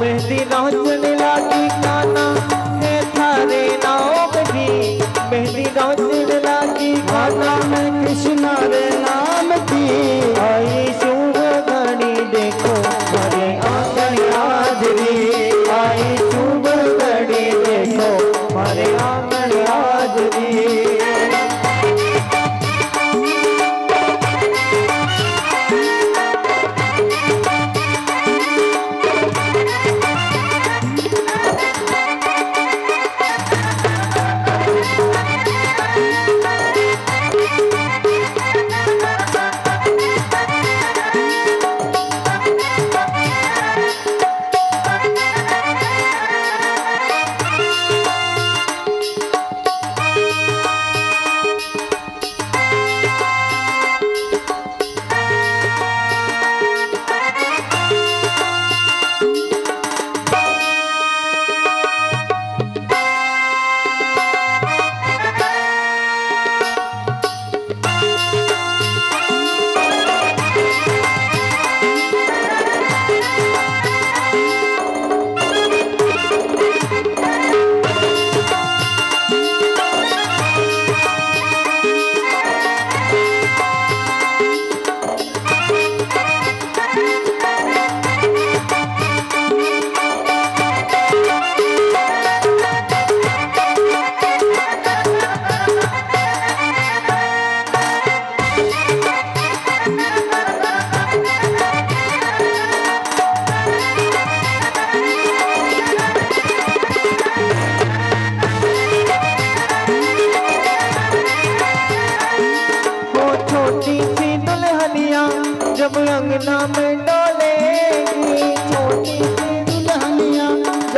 मेहंदी रोहन लागी गाना है थारे नाम की मेहंदी रोहन लागी गाना है कृष्णा रे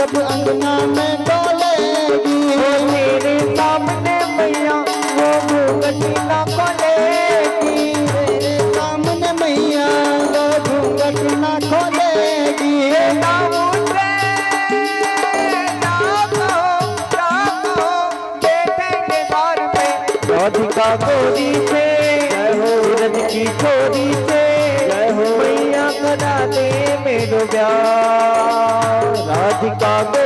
जब अंगना में डोलेगी वो मेरे सामने मैया वो घूंघटी ना खोलेगी। मेरे सामने मैया वो ना खोलेगी। राधिका गोरी से जय हो रज की छोरी से। मैया करा दे मेरो प्यार। राधिका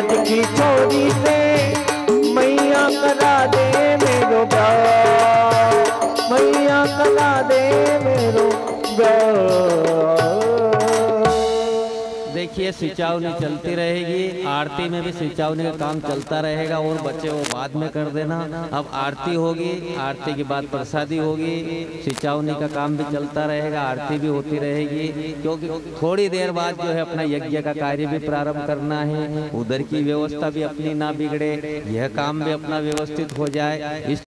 विरत की छोरी से मैया करा दे मेरो मैया करा दे मेरो प्यार। देखिए सिंचावनी चलती रहेगी। आरती में भी सिंचावनी का काम चलता रहेगा और बच्चे वो बाद में कर देना। अब आरती होगी, आरती के बाद प्रसादी होगी। सिंचावनी का काम भी चलता रहेगा, आरती भी होती रहेगी। क्योंकि थोड़ी देर बाद जो है अपना यज्ञ का कार्य भी प्रारंभ करना है। उधर की व्यवस्था भी अपनी ना बिगड़े, यह काम भी अपना व्यवस्थित हो जाए। इस